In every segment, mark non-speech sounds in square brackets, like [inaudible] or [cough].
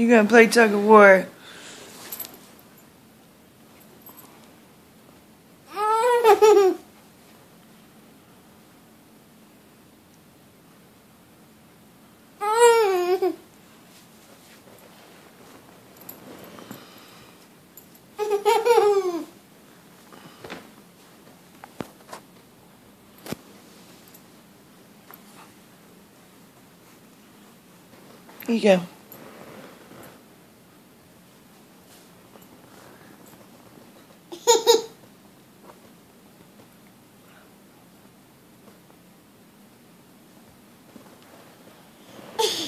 You gonna play tug of war? You go.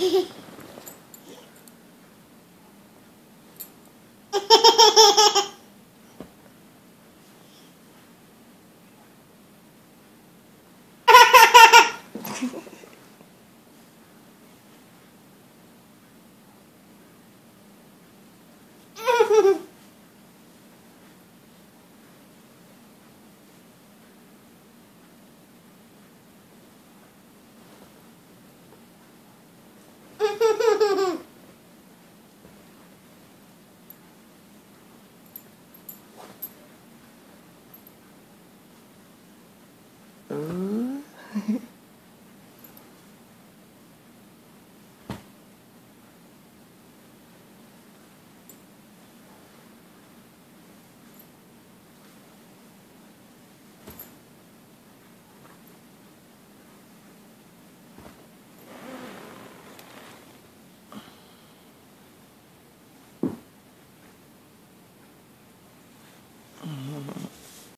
Hehehe [laughs]